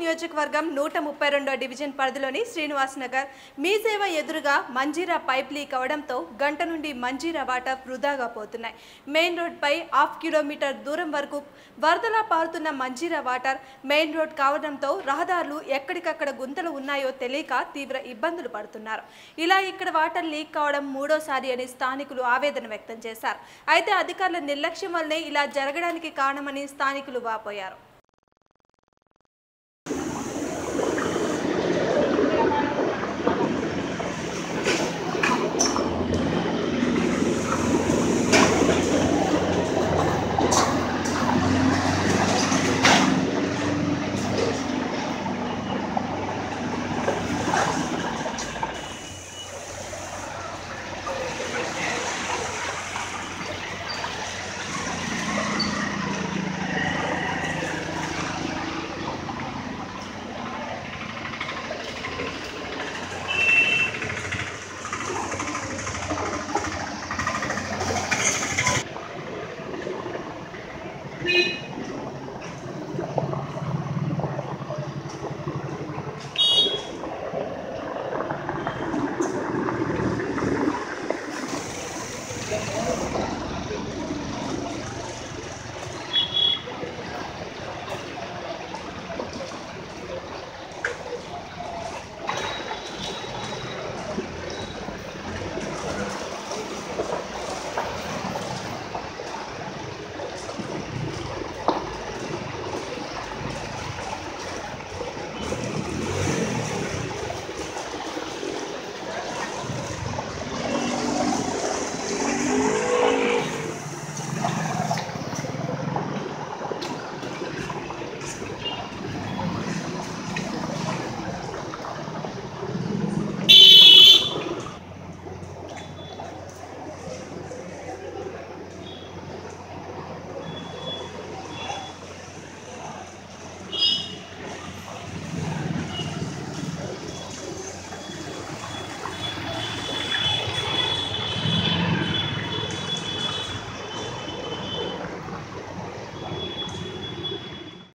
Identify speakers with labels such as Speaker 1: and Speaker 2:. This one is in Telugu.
Speaker 1: నియోజకవర్గం నూట ముప్పై రెండో డివిజన్ పరిధిలోని శ్రీనివాస్ నగర్. మీ సేవ ఎదురుగా మంజీరా పైప్ లీక్ అవడంతో గంట నుండి మంజీరా వాటర్ వృధాగా పోతున్నాయి. మెయిన్ రోడ్పై హాఫ్ కిలోమీటర్ దూరం వరకు వరదలా పారుతున్న మంజీరా వాటర్ మెయిన్ రోడ్ కావడంతో రహదారులు ఎక్కడికక్కడ గుంతలు ఉన్నాయో తెలియక తీవ్ర ఇబ్బందులు పడుతున్నారు. ఇలా ఇక్కడ వాటర్ లీక్ కావడం మూడోసారి అని స్థానికులు ఆవేదన వ్యక్తం చేశారు. అయితే అధికారుల నిర్లక్ష్యం వల్లనే ఇలా జరగడానికి కారణమని స్థానికులు వాపోయారు.